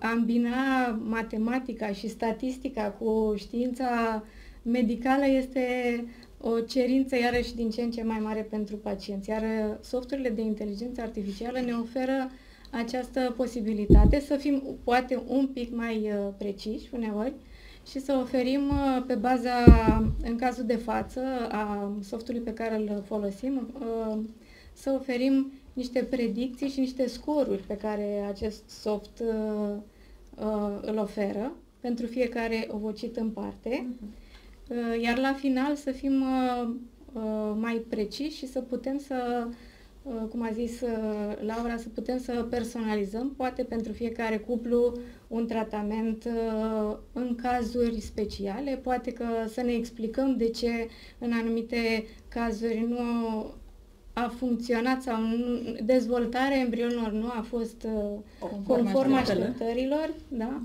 Ambina matematica și statistica cu știința medicală este o cerință iarăși din ce în ce mai mare pentru pacienți, iar softurile de inteligență artificială ne oferă această posibilitate să fim poate un pic mai uh, preciși uneori și să oferim uh, pe baza, în cazul de față, a softului pe care îl folosim, uh, să oferim niște predicții și niște scoruri pe care acest soft uh, uh, îl oferă pentru fiecare ovocit în parte, uh-huh. uh, iar la final să fim uh, uh, mai preciși și să putem să, uh, cum a zis uh, Laura, să putem să personalizăm, poate pentru fiecare cuplu, un tratament uh, în cazuri speciale, poate că să ne explicăm de ce în anumite cazuri nu a funcționat sau nu, dezvoltarea embrionilor nu a fost uh, conform, conform așteptărilor, da?